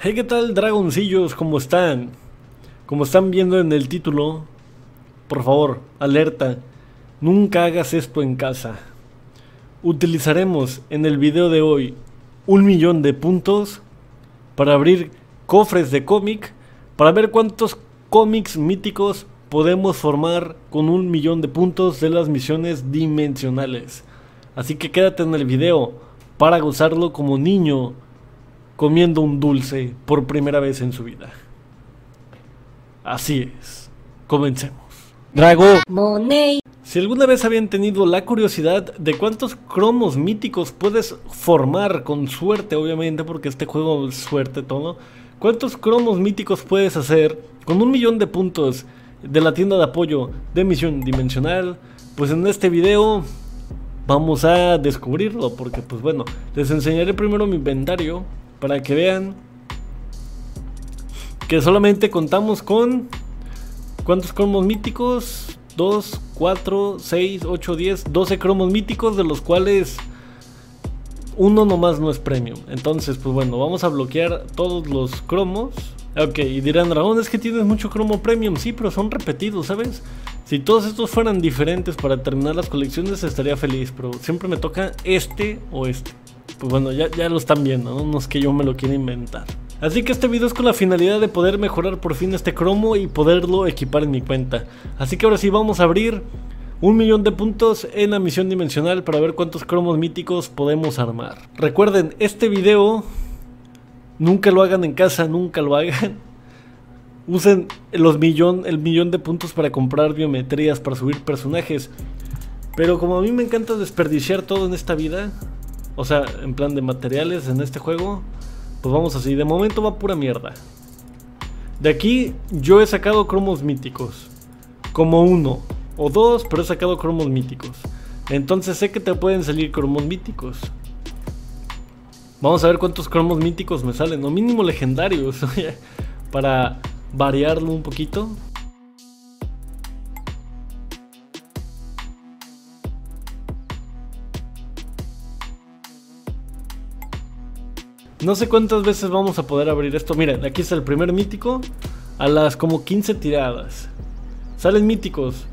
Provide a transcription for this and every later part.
Hey, ¿qué tal, dragoncillos? ¿Cómo están? Como están viendo en el título, por favor, alerta, nunca hagas esto en casa. Utilizaremos en el video de hoy un millón de puntos para abrir cofres de cómic, para ver cuántos cómics míticos podemos formar con un millón de puntos de las misiones dimensionales. Así que quédate en el video para gozarlo como niño comiendo un dulce por primera vez en su vida. Así es. Comencemos. Drago. Si alguna vez habían tenido la curiosidad de cuántos cromos míticos puedes formar con suerte, obviamente, porque este juego es suerte todo, cuántos cromos míticos puedes hacer con un millón de puntos de la tienda de apoyo de misión dimensional, pues en este video vamos a descubrirlo, porque pues bueno, les enseñaré primero mi inventario para que vean que solamente contamos con ¿cuántos cromos míticos? 2, 4, 6, 8, 10, 12 cromos míticos de los cuales uno nomás no es premium. Entonces, pues bueno, vamos a bloquear todos los cromos. Ok, y dirán, Dragón, es que tienes mucho cromo premium. Sí, pero son repetidos, ¿sabes? Si todos estos fueran diferentes para terminar las colecciones, estaría feliz. Pero siempre me toca este o este. Pues bueno, ya, ya lo están viendo, ¿no? Es que yo me lo quiera inventar. Así que este video es con la finalidad de poder mejorar por fin este cromo y poderlo equipar en mi cuenta. Así que ahora sí vamos a abrir un millón de puntos en la misión dimensional para ver cuántos cromos míticos podemos armar. Recuerden, este video nunca lo hagan en casa, nunca lo hagan. Usen los millón, el millón de puntos para comprar biometrías, para subir personajes. Pero como a mí me encanta desperdiciar todo en esta vida, o sea, en plan de materiales en este juego, pues vamos así, de momento va pura mierda. De aquí yo he sacado cromos míticos. Como uno o dos, pero he sacado cromos míticos. Entonces sé que te pueden salir cromos míticos. Vamos a ver cuántos cromos míticos me salen, o mínimo legendarios, para variarlo un poquito. No sé cuántas veces vamos a poder abrir esto. Miren, aquí está el primer mítico. A las como 15 tiradas. Salen míticos.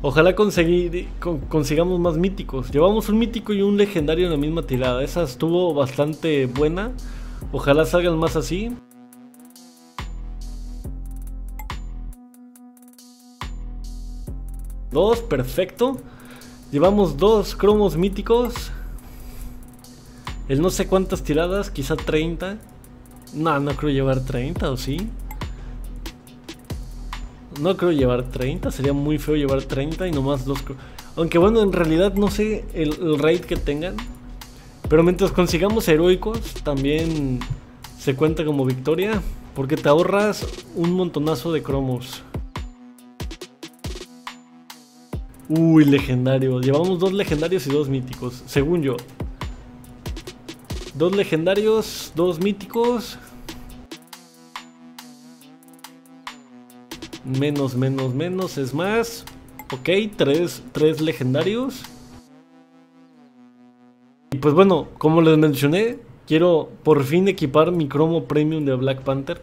Ojalá consigamos más míticos. Llevamos un mítico y un legendario en la misma tirada. Esa estuvo bastante buena. Ojalá salgan más así. Dos, perfecto. Llevamos dos cromos míticos. El no sé cuántas tiradas, quizá 30. No, no creo llevar 30, ¿o sí? No creo llevar 30, sería muy feo llevar 30 y nomás dos... Aunque bueno, en realidad no sé el, el raid que tengan. Pero mientras consigamos heroicos, también se cuenta como victoria. Porque te ahorras un montonazo de cromos. Uy, legendario. Llevamos dos legendarios y dos míticos, según yo. Dos legendarios, dos míticos. Menos, menos, menos es más. Ok, tres, tres legendarios. Y pues bueno, como les mencioné, quiero por fin equipar mi cromo premium de Black Panther.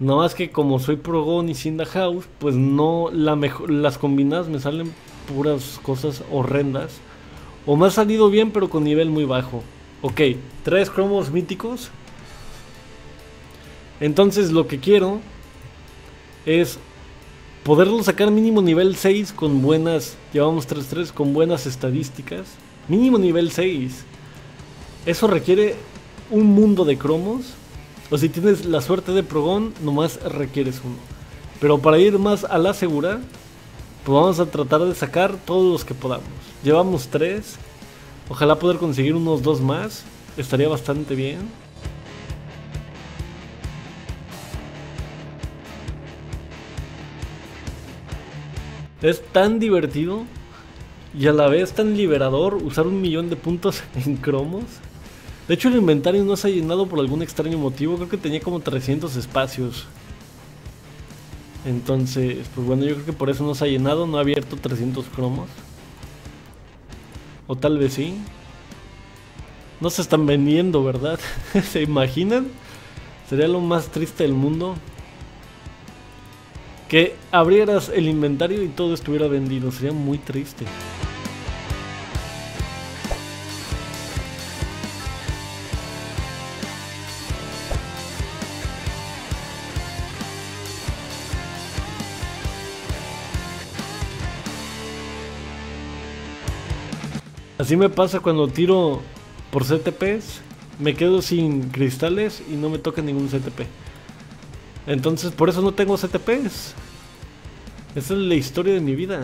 Nada más que como soy Progon y Cinda House, pues no las combinadas me salen puras cosas horrendas. O me ha salido bien pero con nivel muy bajo. Ok, tres cromos míticos. Entonces lo que quiero es poderlo sacar mínimo nivel 6 con buenas, llevamos 3-3 con buenas estadísticas. Mínimo nivel 6. Eso requiere un mundo de cromos. O si tienes la suerte de Progon, nomás requieres uno. Pero para ir más a la segura, pues vamos a tratar de sacar todos los que podamos. Llevamos 3. Ojalá poder conseguir unos dos más. Estaría bastante bien. Es tan divertido y a la vez tan liberador usar un millón de puntos en cromos. De hecho el inventario no se ha llenado por algún extraño motivo. Creo que tenía como 300 espacios. Entonces, pues bueno, yo creo que por eso no se ha llenado. No ha abierto 300 cromos. O tal vez sí. No se están vendiendo, ¿verdad? ¿Se imaginan? Sería lo más triste del mundo. Que abrieras el inventario y todo estuviera vendido. Sería muy triste. Así me pasa cuando tiro por CTPs. Me quedo sin cristales y no me toca ningún CTP. Entonces por eso no tengo CTPs. Esa es la historia de mi vida.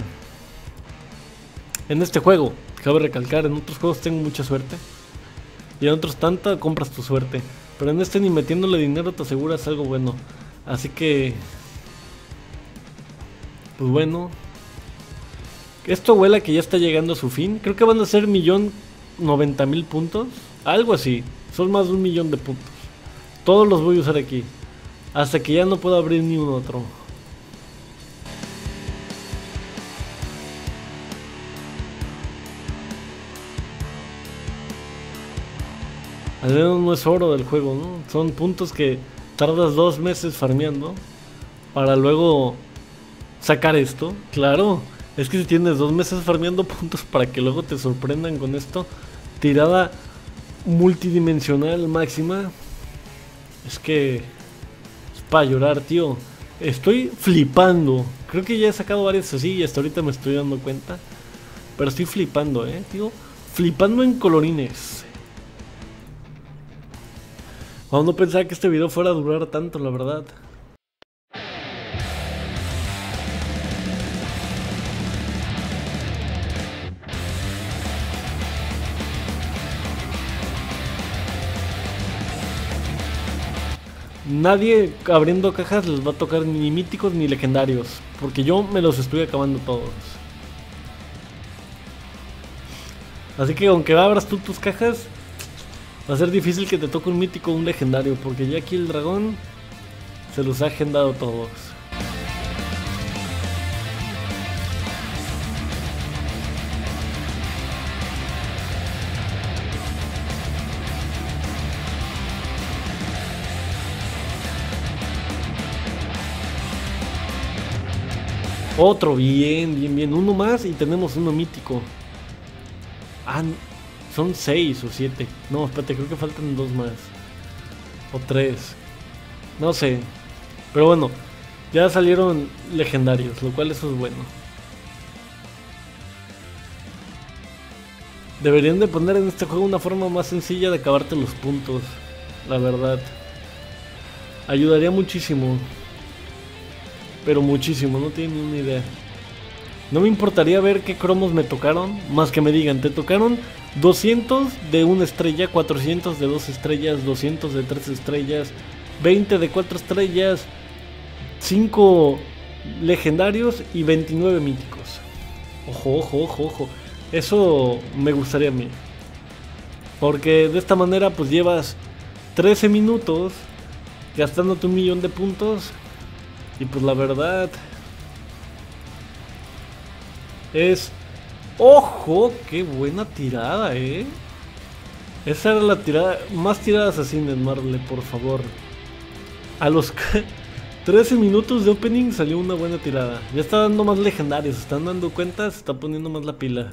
En este juego, cabe recalcar, en otros juegos tengo mucha suerte. Y en otros tanta compras tu suerte. Pero en este ni metiéndole dinero te aseguras algo bueno. Así que... Pues bueno, esto huele que ya está llegando a su fin. Creo que van a ser millón noventa mil puntos. Algo así. Son más de un millón de puntos. Todos los voy a usar aquí. Hasta que ya no puedo abrir ni un otro. Al menos no es oro del juego, ¿no? Son puntos que tardas dos meses farmeando para luego sacar esto. Claro. Es que si tienes dos meses farmeando puntos para que luego te sorprendan con esto, tirada multidimensional máxima, es que es para llorar, tío. Estoy flipando. Creo que ya he sacado varias así y hasta ahorita me estoy dando cuenta. Pero estoy flipando, eh, tío. Flipando en colorines. Aún no pensaba que este video fuera a durar tanto, la verdad. Nadie abriendo cajas les va a tocar ni míticos ni legendarios. Porque yo me los estoy acabando todos. Así que aunque abras tú tus cajas, va a ser difícil que te toque un mítico o un legendario. Porque ya aquí el dragón se los ha agendado todos. Otro, bien, bien, bien. Uno más y tenemos uno mítico. Ah, son seis o siete. No, espérate, creo que faltan dos más. O tres. No sé. Pero bueno, ya salieron legendarios, lo cual eso es bueno. Deberían de poner en este juego una forma más sencilla de acabarte los puntos. La verdad. Ayudaría muchísimo. Pero muchísimo, no tienen ni una idea. No me importaría ver qué cromos me tocaron, más que me digan, te tocaron 200 de una estrella, 400 de dos estrellas, 200 de tres estrellas, 20 de cuatro estrellas, 5 legendarios y 29 míticos. Ojo, ojo, ojo, ojo. Eso me gustaría a mí. Porque de esta manera pues llevas 13 minutos gastándote un millón de puntos y pues la verdad es... ¡Ojo! ¡Qué buena tirada, eh! Esa era la tirada... Más tiradas así en Marvel, por favor. A los 13 minutos de opening salió una buena tirada. Ya está dando más legendarios. Están dando cuenta, se está poniendo más la pila.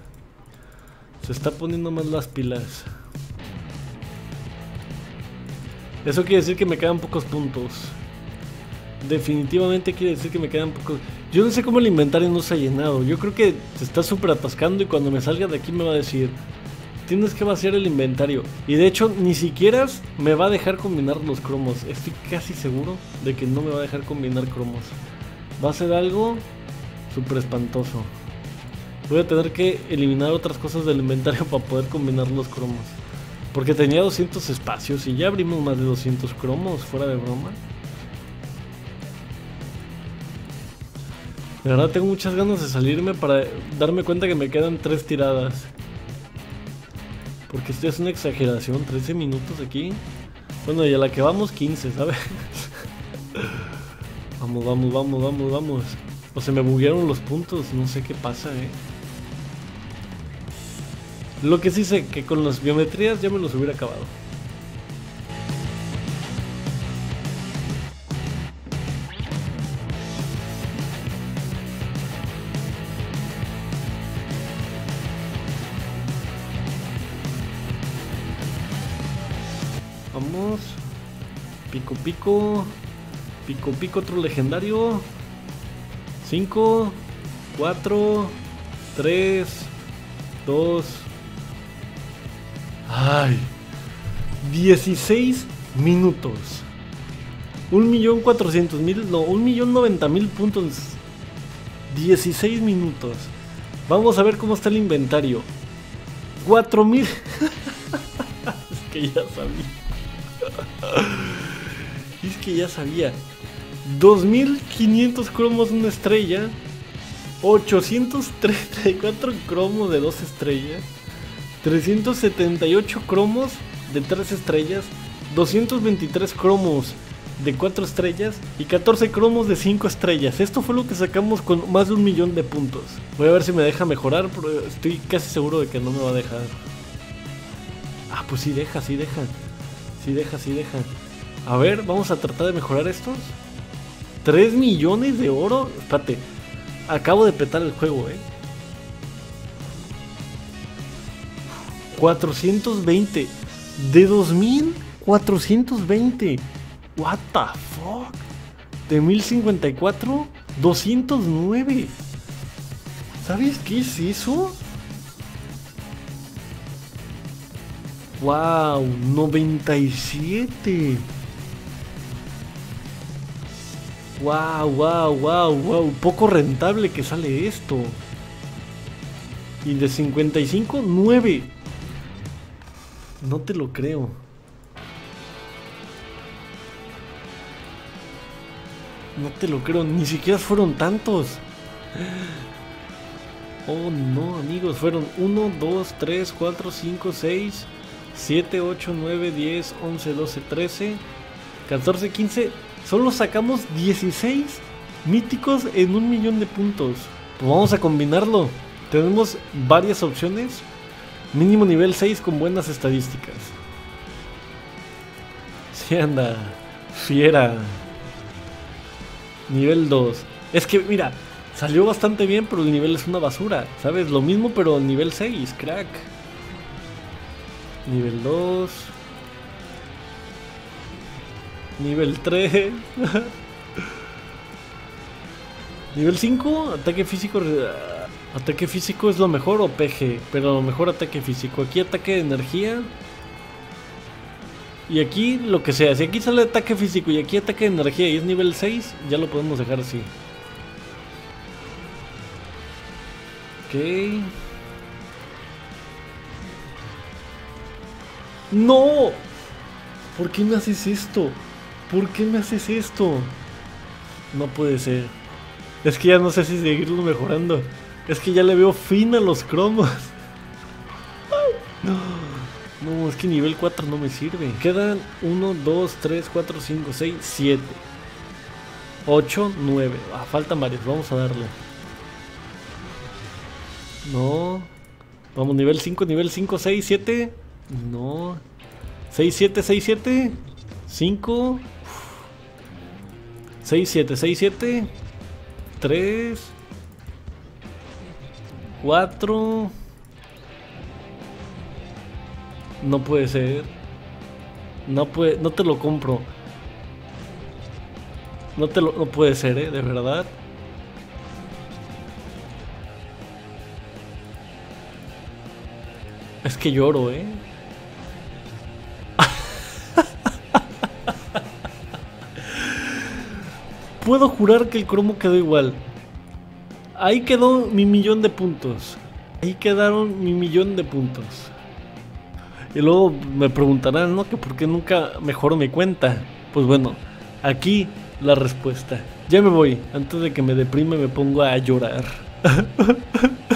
Se está poniendo más las pilas. Eso quiere decir que me quedan pocos puntos definitivamente quiere decir que me quedan pocos. Yo no sé cómo el inventario no se ha llenado. Yo creo que se está súper atascando y cuando me salga de aquí me va a decir, tienes que vaciar el inventario. Y de hecho, ni siquiera me va a dejar combinar los cromos. Estoy casi seguro de que no me va a dejar combinar cromos. Va a ser algo súper espantoso. Voy a tener que eliminar otras cosas del inventario para poder combinar los cromos. Porque tenía 200 espacios y ya abrimos más de 200 cromos, fuera de broma. De verdad tengo muchas ganas de salirme para darme cuenta que me quedan tres tiradas. Porque esto es una exageración, 13 minutos aquí. Bueno, y a la que vamos 15, ¿sabes? vamos, vamos, vamos, vamos, vamos. O se me buguearon los puntos, no sé qué pasa, eh. Lo que sí sé que con las biometrías ya me los hubiera acabado. Vamos. Pico, pico. Pico, pico, otro legendario. 5, 4, 3, 2. Ay. 16 minutos. 1.400.000, no, 1.090.000 puntos. 16 minutos. Vamos a ver cómo está el inventario. 4.000. es que ya sabía. es que ya sabía. 2500 cromos una estrella. 834 cromos de 2 estrellas. 378 cromos de 3 estrellas. 223 cromos de 4 estrellas y 14 cromos de 5 estrellas. Esto fue lo que sacamos con más de un millón de puntos. Voy a ver si me deja mejorar, pero estoy casi seguro de que no me va a dejar. Ah, pues sí deja, sí deja. Sí deja, sí deja. A ver, vamos a tratar de mejorar estos. 3 millones de oro. Espérate, acabo de petar el juego, eh. 420. De 2420. What the fuck? De 1054, 209. ¿Sabes qué es eso? Wow, 97. Wow, wow, wow, wow. Poco rentable que sale esto. Y de 55, 9. No te lo creo. No te lo creo, ni siquiera fueron tantos. Oh no, amigos, fueron 1, 2, 3, 4, 5, 6, 7, 8, 9, 10, 11, 12, 13, 14, 15. Solo sacamos 16 míticos en un millón de puntos. Pues vamos a combinarlo. Tenemos varias opciones. Mínimo nivel 6 con buenas estadísticas. Si anda, fiera. Nivel 2. Es que, mira, salió bastante bien, pero el nivel es una basura. ¿Sabes? Lo mismo, pero nivel 6, crack. Nivel 2. Nivel 3. nivel 5, ataque físico. Ataque físico es lo mejor o PG, pero lo mejor ataque físico. Aquí ataque de energía. Y aquí lo que sea, si aquí sale ataque físico y aquí ataque de energía y es nivel 6, ya lo podemos dejar así. Ok. ¡No! ¿Por qué me haces esto? ¿Por qué me haces esto? No puede ser. Es que ya no sé si seguirlo mejorando. Es que ya le veo fin a los cromos. No. Es que nivel 4 no me sirve. Quedan 1, 2, 3, 4, 5, 6, 7. 8, 9. Ah, faltan varios. Vamos a darle. No. Vamos, nivel 5, nivel 5, 6, 7. No. 6, 7, 6, 7. 5. 6, 7, 6, 7. 3. 4. No puede ser. No puede, no te lo compro. No te lo, no puede ser, eh, de verdad. Es que lloro, eh. Puedo jurar que el cromo quedó igual. Ahí quedó mi millón de puntos. Ahí quedaron mi millón de puntos. Y luego me preguntarán, ¿no? Que por qué nunca mejoro mi cuenta. Pues bueno, aquí la respuesta. Ya me voy, antes de que me deprime me pongo a llorar.